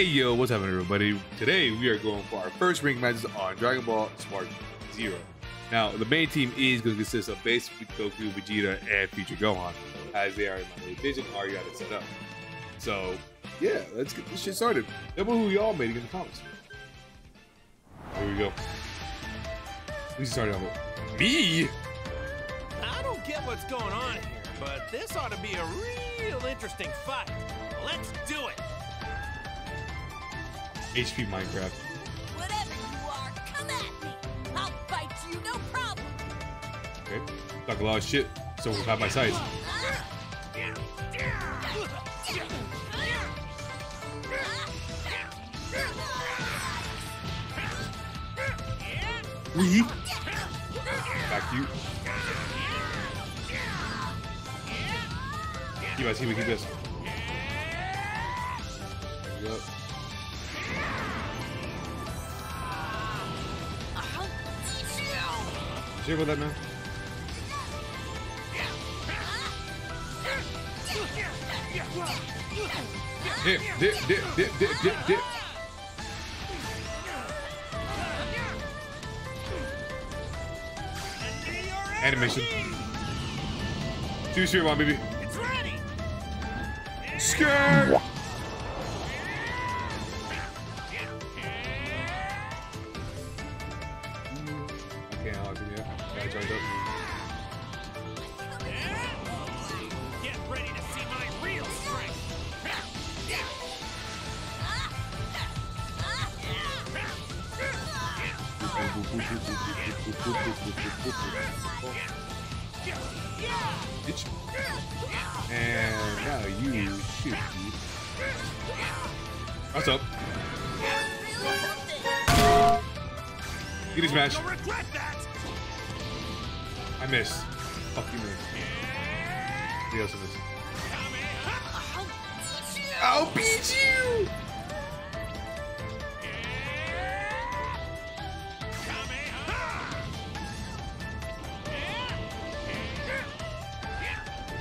Hey yo, what's happening everybody? Today we are going for our first ring matches on Dragon Ball Spark Zero. Now the main team is going to consist of base Goku, Vegeta, and Future Gohan, as they are in my division already got it set up. So yeah, let's get this shit started. Me who we all made in the comments. Here we go. We started off with me. I don't get what's going on here, but this ought to be a real interesting fight. Let's do it. HP Minecraft. Whatever you are, come at me. I'll fight you, no problem. Okay. Talk a lot of shit, so we'll have my sides. We. Back to you. Keep us, keep us, keep us. There we go. About that, man? Dip, dip, dip, dip, dip, dip, dip. Animation. Two spirit bomb, baby. It's ready. Skirt! Do that. Gotta up. Get ready to see my real strength. Bitch. And now you shoot me. What's up? Get his match. You'll regret that. I missed. Fuck you. What else I missed? I'll eat you. I'll beat you!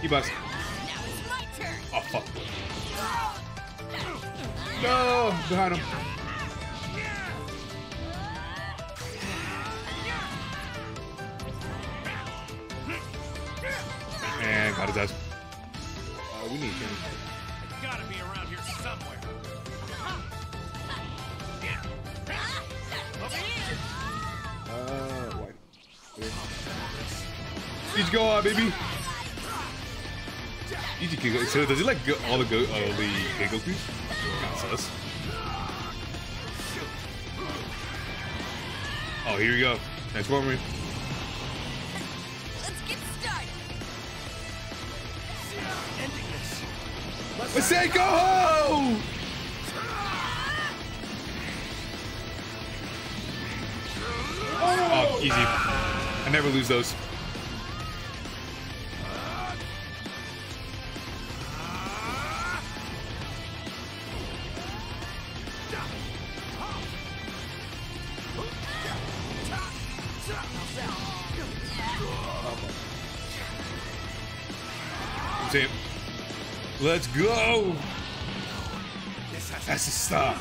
Keep us. Now it's my turn. Oh, fuck. No! Behind him. And got his ass. Uh, we need him. It's gotta be around here somewhere. Uh, why? Easy go on, baby. Easy go. So does it like go, all the go all the big Gokus? Kind of. Oh, here we go. Transform me. Let's say go! Oh, easy. I never lose those. Let's go! That's a star.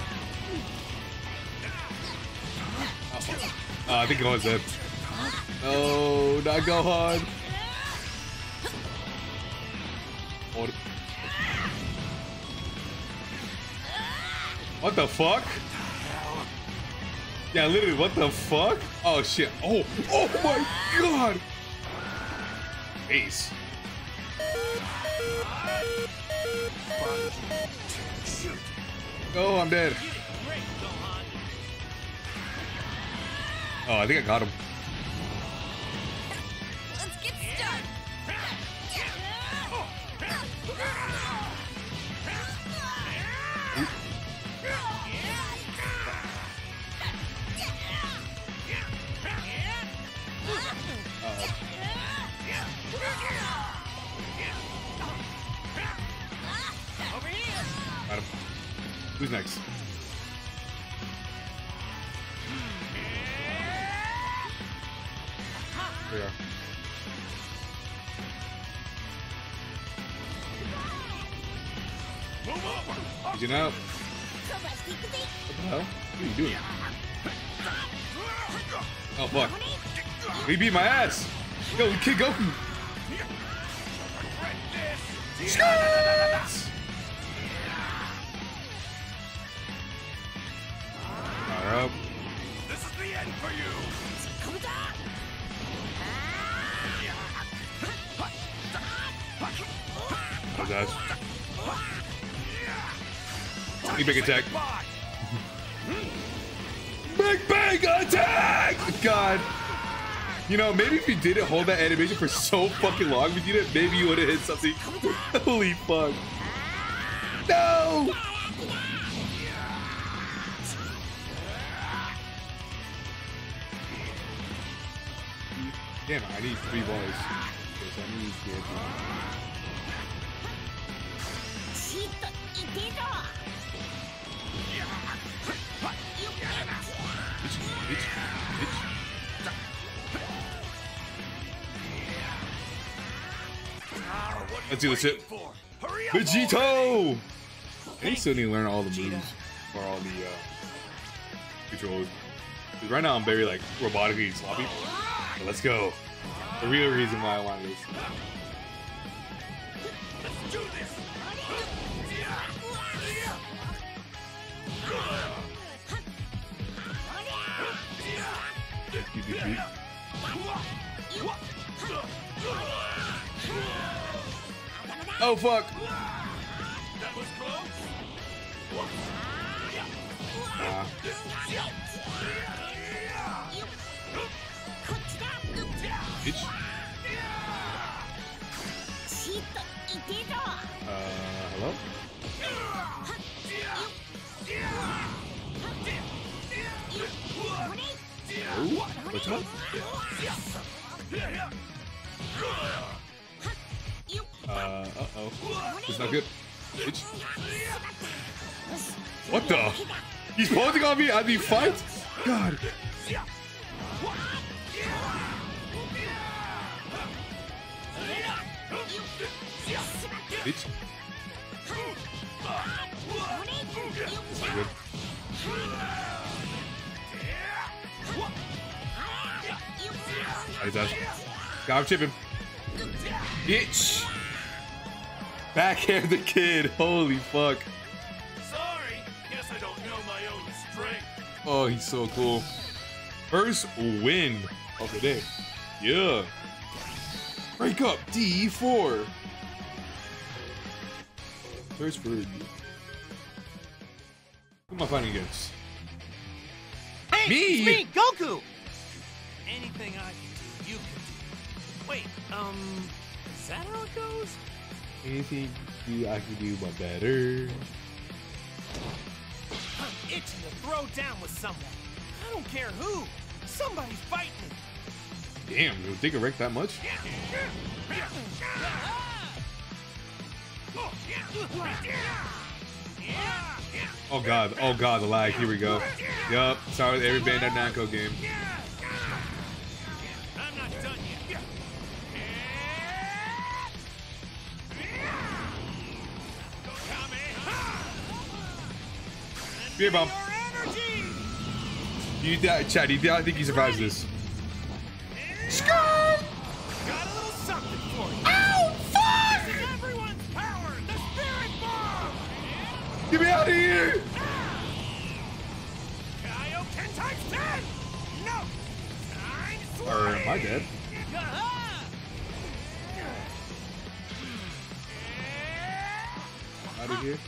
Oh. Ah, oh, I think Gohan's dead. No, not Gohan. What? What the fuck? Yeah, literally, what the fuck? Oh shit. Oh, oh my god! Ace. Oh, I'm dead. Oh, I think I got him. Who's next? There we are. Over. Did you know? The hell? What are you doing? Oh fuck. He beat my ass. Yo, Kid Goku. Skits! Oh. Big big attack. Big bang attack! God. You know, maybe if you didn't hold that animation for so fucking long, Vegeta, maybe you would have hit something. Holy fuck. No! Damn, I need three balls. I need Let's do this shit. Vegito! He still need to learn all the moves for all the uh, controls. 'Cause right now I'm very like robotically sloppy. But let's go. The real reason why I want this. Let's do this. Oh fuck! That was close. Nah. Bitch. Uh, hello? What's up? Uh-oh. It's not good. Bitch. What the? He's posing on me as he fights? God. Bitch. Good. Alright, Dash. Got him chipping. Bitch. Backhand the kid. Holy fuck. Sorry. Guess I don't know my own strength. Oh, he's so cool. First win of the day. Yeah. Break up D4. First for Who am I fighting against? Hey, Me? it's me, Goku. Anything I can do, you can do. Wait, um, is that how it goes? Anything you I can do but better. I'm itching to throw down with someone. I don't care who. Somebody's fighting me. Damn, you think I wrecked that much? Oh god, oh god, the lag. Here we go. Yup, sorry, every band Bandai Namco game. I'm not done yet. Beer bomb. Your energy! You th- Chad, you I think he survives this. Got a little something for you. Ow! Fuck! This is everyone's power! The spirit bomb! Get me out of here! Kaio-ken times ten! No! Times Or am I dead? Out of here.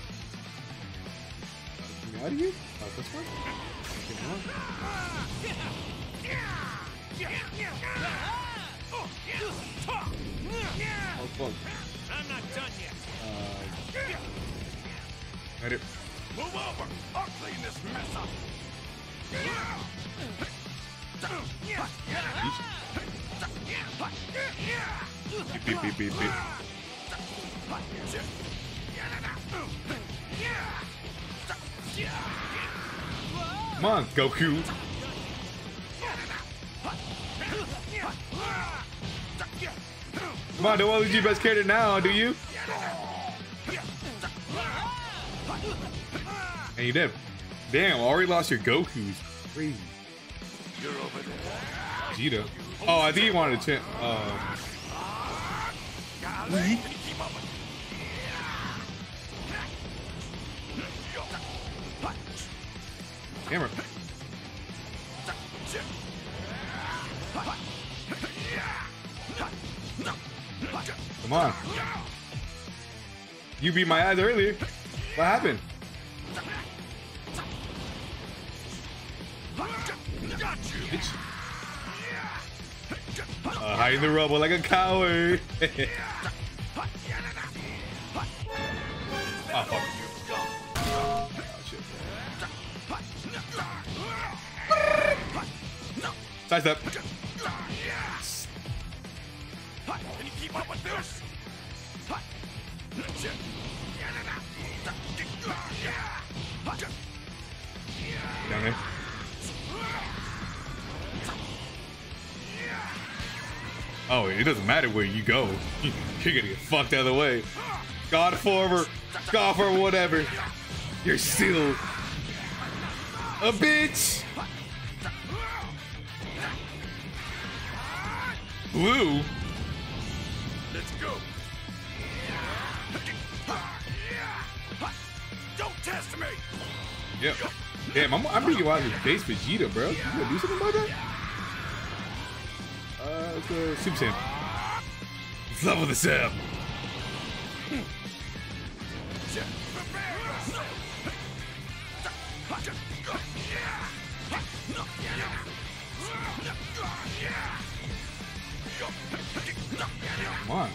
Out of here? Oh, this one? Oh, fuck. I'm not done yet. Uh, got. Move over. I'll clean this mess up. Beep, beep, beep, beep, beep. Come on, Goku. Come on, don't want to lose your best character now, do you? And you did. Damn, already lost your Goku's. Crazy. Vegeta. Oh, I think he wanted to. Um, Hammer. Come on. You beat my ass earlier. What happened? Bitch. Uh, the rubble like a coward. Sidestep. Can you keep up with this? Down there. Oh, it doesn't matter where you go. You're gonna get fucked out of the way. God former, God for whatever. You're still a bitch. Blue. Let's go. Don't test me. Yep. Damn, I'm, I'm being out of his base Vegeta, bro. You gonna do something about that? Uh, let's go Super Saiyan. Let's level this up. Come on.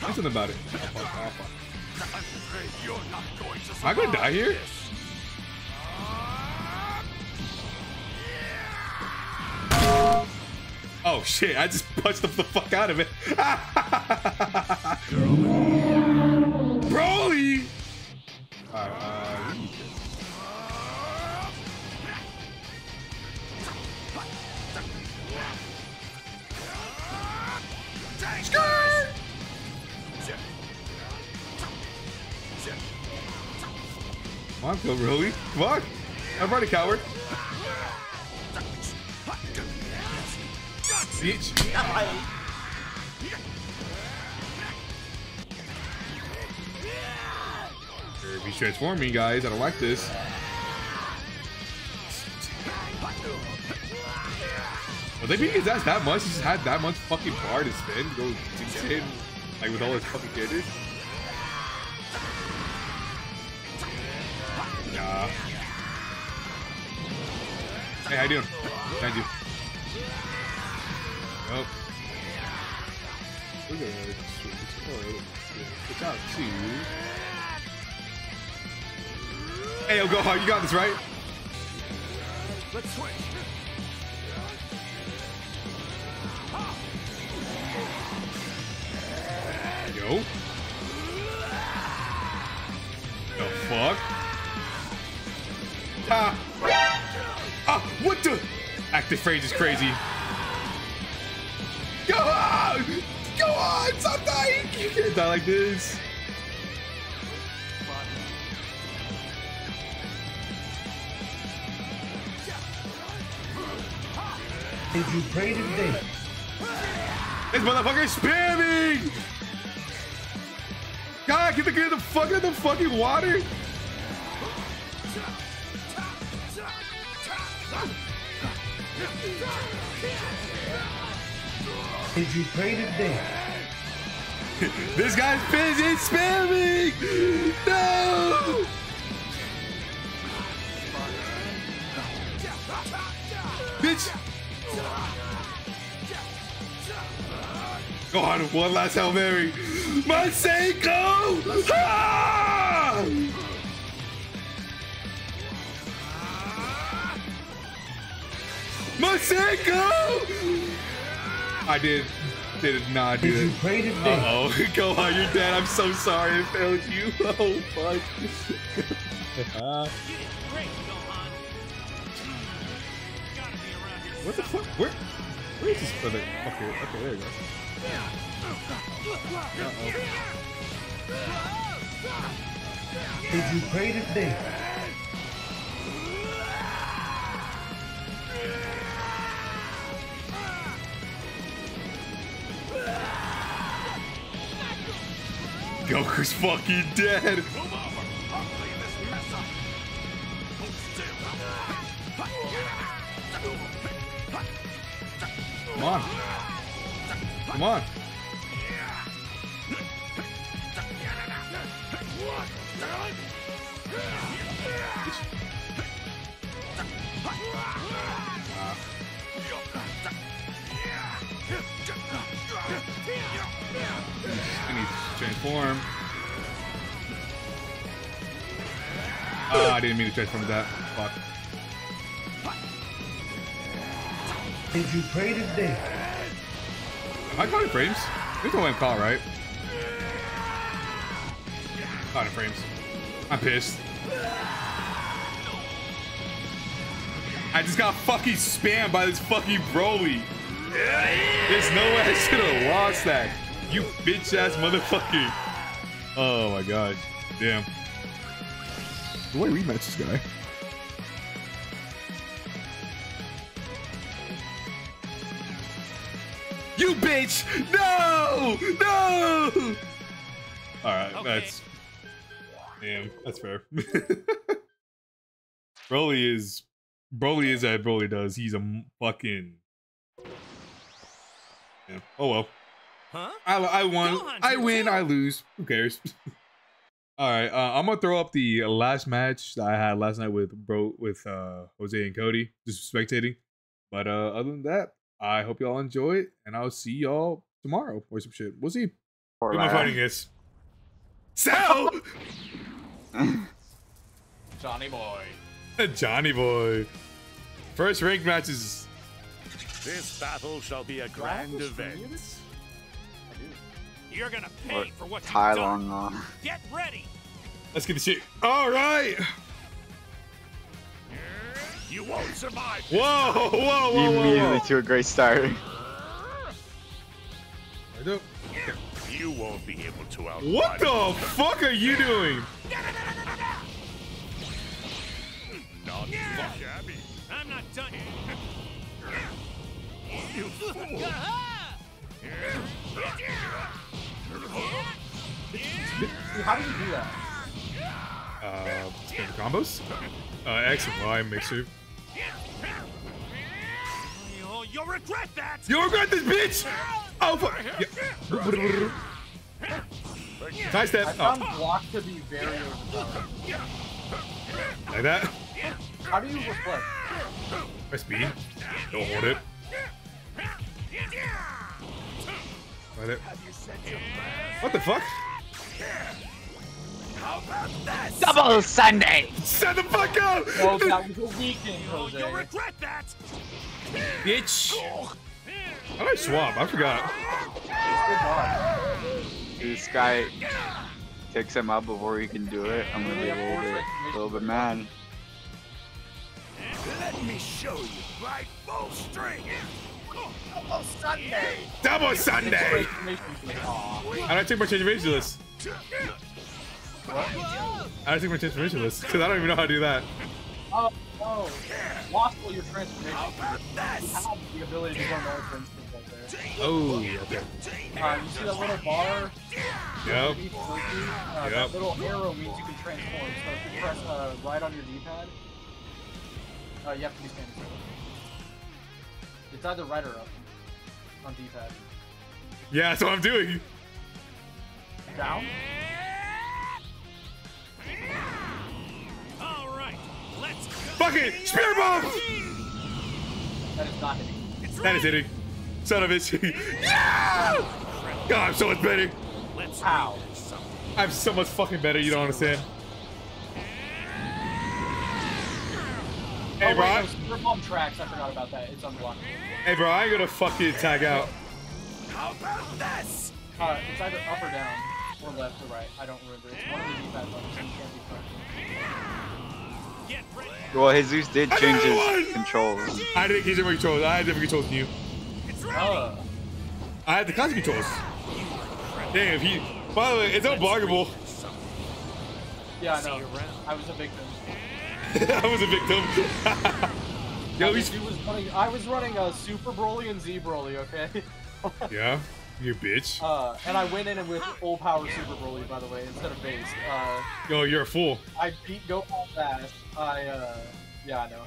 Something about it. Oh, fuck, oh, fuck. Not going to Am I gonna die here? Oh shit, I just punched the fuck out of it. Come on, go Broly. Come on. I'm ready, coward. Bitch. He's transforming, guys. I don't like this. Well, they beat his ass that much. He just had that much fucking bar to spend. Go insane, like with all his fucking characters. Hey, how you doing? Thank you. Nope. We're gonna switch, switch out to. Hey, yo, go hard. You got this, right? Let's switch. Yo. The fuck? Ha! What the? Active phrase is crazy. Go on! Go on! Stop dying! You can't die like this. Did you pray today? This motherfucker's spamming! God, get the get the fuck out of the fucking water! Did you pray today? This guy's busy spamming! No! Bitch! Go on, one last Hail Mary. My Masenko! Ah! My Masenko! I did. Did not do Did you it. pray today? Uh oh, go on, you're dead. I'm so sorry I failed you. Oh fuck. You did great, Gohan. Gotta be around here. what the fuck? Where? Where is this brother? Okay, okay, there you go. Did you pray today? Goku's fucking dead. Come on. Come on. Transform. Oh, ah, I didn't mean to transform with that. Fuck. Did you pray today? Am I calling frames? There's no way I'm calling, right? Calling frames. I'm pissed. I just got fucking spammed by this fucking Broly. There's no way I should have lost that. You bitch ass motherfucker. Oh my god. Damn. Why rematch this guy? You bitch! No! No! Alright, Okay. that's. Damn, that's fair. Broly is. Broly is that Broly does. He's a fucking. Yeah. Oh well. Huh? I, I won. Gohan's I win. too. I lose. Who cares? All right. Uh, I'm gonna throw up the last match that I had last night with bro with uh, Jose and Cody, just spectating. But uh, other than that, I hope y'all enjoy it, and I'll see y'all tomorrow or some shit. We'll see. Poor Who am I fighting against? Sal. Johnny boy. Johnny boy. First ranked matches. This battle shall be a grand event. You're gonna pay What? for what you've done. Long. Uh, Get ready. Let's get the shit. All right. You won't survive. Whoa, whoa, whoa, whoa, immediately whoa. to a great start. I do. You won't be able to outrun What the fuck are you doing? Not shabby. I'm not done. You fool. How do you do that? Uh, spam combos. Uh, X and Y mixer. You'll, you'll regret that. You'll regret this, bitch! Oh, fuck. Yeah. Side I step. found Oh, block to be very overpowered. like that. How do you reflect? Press B. Don't hold it. Right it. What the fuck? Double Sunday! Shut the fuck up! Oh, that was a weekend, You'll, Jose. you'll regret that. Bitch! How do I swap? I forgot. Good This guy takes him out before he can do it. I'm gonna be a little bit, a little bit mad. Let me show you my full strength. Double Sunday! Transformation thing. Aw. How do I take my transformation list? How I take my transformation list? Because I don't even know how to do that. Oh, oh. Lost all your transformation. You have the ability to go north, for instance, right there. Oh, okay. Uh, you see that little bar? Yep. Uh, Yep. That little arrow means you can transform. So if you press uh, right on your D-pad, uh, you have to be standing still. It's either right or up on D-pad. Yeah, that's what I'm doing. Down? All right. Let's go. Fuck it! Spirit bomb! That is not hitting. It's That is hitting. Son of a bitch. yeah! God, I'm so much better. Let's Ow. I'm so much fucking better, you don't understand. Hey, oh, bro. wait, I- no, Bomb tracks. I forgot about that. It's unblocked. Hey, bro, I ain't gonna fuck you tag out. How about this? Uh, it's either up or down, or left or right. I don't remember. It's one of the D-pad buttons. so You can't be correct. get ready. Well, Jesus did change his controls. I didn't get different controls. I had different controls than you. It's ready. Uh, I had the classic controls. Damn, if he. By the way, it's unblockable. yeah, I know. you around. I was a victim. I was a victim. Yo, I at was, he was running, I was running a Super Broly and Z Broly, okay? Yeah. You bitch. Uh, and I went in and with full power Super Broly, by the way, instead of base. Uh, Yo, you're a fool. I beat Gohan's ass. I, uh, yeah, I know.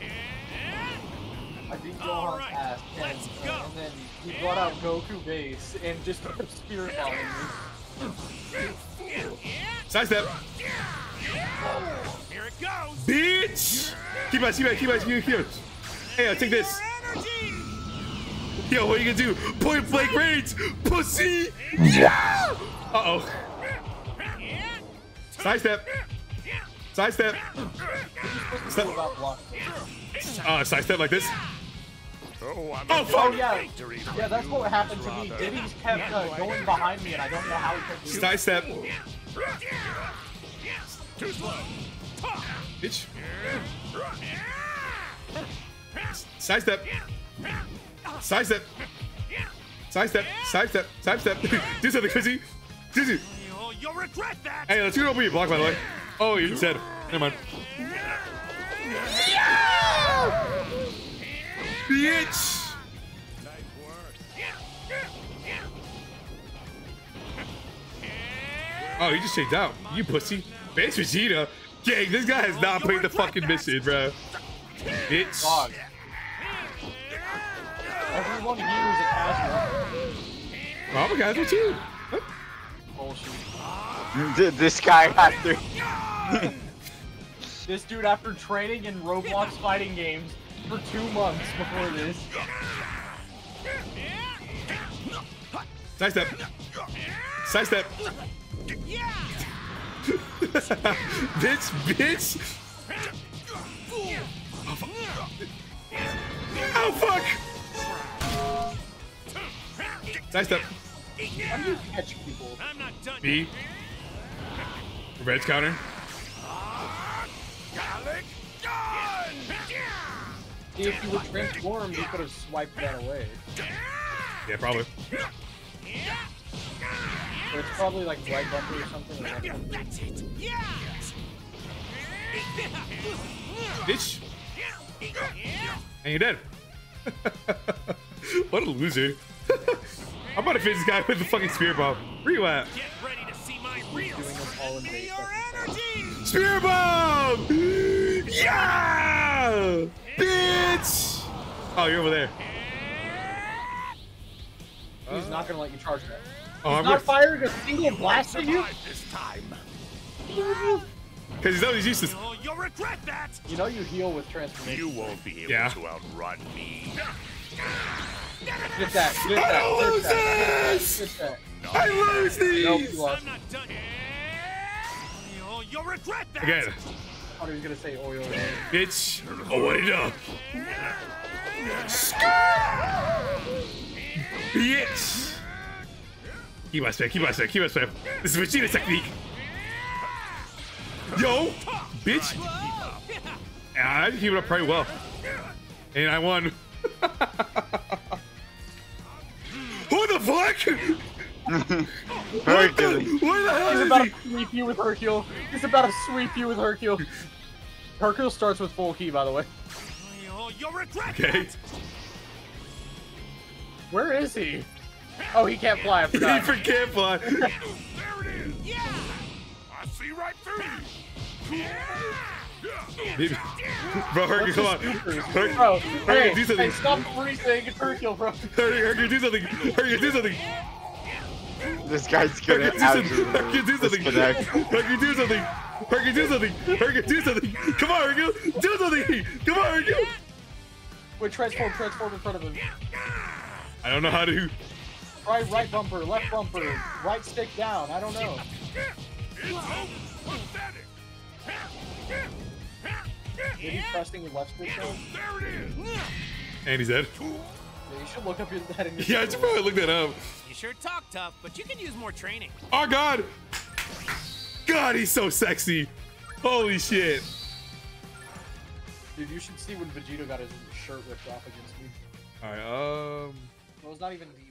I beat Gohan's Alright, ass, and, let's uh, and then he brought out Goku base and just started spirit bombing me. Sidestep. Here it goes. Bitch! Keep us, keep us, keep us, keep us. Hey, I'll take this. Yo, what are you gonna do? Point blank range! Pussy! Yeah! Uh oh. Sidestep. Sidestep. Block? Uh, sidestep like this. Oh, I'm Oh, fuck! Oh, yeah. Yeah, that's what happened to me. Diddy kept uh, going behind me, and I don't know how he kept. Sidestep. Too slow. Bitch. Sidestep. Sidestep. Sidestep. Sidestep. Sidestep. Do something, Chrissy. Do something. You'll, you'll regret that. Hey, let's go over your block, by the way. Oh, you said. Never mind. Bitch! Oh, he just changed out. You pussy. Base Vegeta. Gang, this guy has not played the fucking mission, bro. Bitch. Dog. Everyone here is a casual. Oh, I'm a casual too. Bullshit. This guy after. This dude, after training in Roblox fighting games for two months before this, Sidestep. Sidestep. Bitch, bitch. Oh, fuck. Sidestep. how do you catch people? I'm not done. B. Revenge counter. Galick gun. If you were transformed, you could have swiped that away. Yeah, probably. But it's probably like right bumper or something. or. That's it. Yeah. Bitch. And you're dead. what a loser. I'm about to finish this guy with the fucking spirit bomb. Where you at? Get ready to see my real. All in Give me base. your. Spirit bomb! Yeah! Bitch! Oh, you're over there. He's not gonna let you charge that. Oh, He's I'm not gonna. firing a single blast at you? this time. Because he's always useless. You'll, you'll regret that. You know you heal with transformation. You won't be able Yeah. to outrun me. Get that, get that, I get lose that, this! get that. I lose Nope, these! you lost. I'm not done. You'll, you'll regret that. Again. I thought he was gonna say oil. Bitch. Oh, what it up? Bitch. Keep my spam, keep my spam, keep my spam. This is Vegeta technique. Yo, bitch. Yeah, I keep it up pretty well. And I won. Who the fuck? What the, Hercules. where the hell He's is about he? to sweep you with Hercule. He's about to sweep you with Hercule. Hercule starts with full ki, by the way. You'll, you'll regret Okay. that. Where is he? Oh, he can't fly. I He forgot. for can't fly. There it is. Yeah. I see right through you. Bro, Hercules, come on. Her- Bro, Hercules, hey, do something. hey, stop freezing. It's Hercule, bro. Hercules, Hercules, do something. Hercules, do something. This guy's gonna Hercules, do something. absolutely Hercules, do something. disconnect. Hercules, do something. Hercules, do something. Hercules, do something. Come on, Hercules, do something. Come on, Hercules. Wait, transform, transform in front of him. I don't know how to. Try right bumper, left bumper, right stick down. I don't know. It's over. Pathetic. Is he pressing the left stick down? There it is. And he's dead. Yeah, you should look up your, that in your Yeah, I should probably look that up. You sure talk tough, but you can use more training. Oh God. God, he's so sexy. Holy shit. Dude, you should see when Vegeta got his shirt ripped off against me. All right. Um. Well, it's not even the